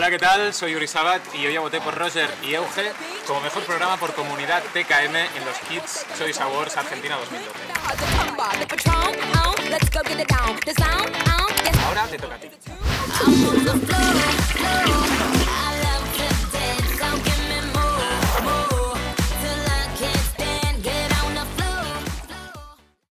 Hola, ¿qué tal? Soy Uri Sabat y hoy ya voté por Roger y Euge como mejor programa por comunidad TKM en los Kids Soy Awards Argentina 2012. Ahora te toca a ti.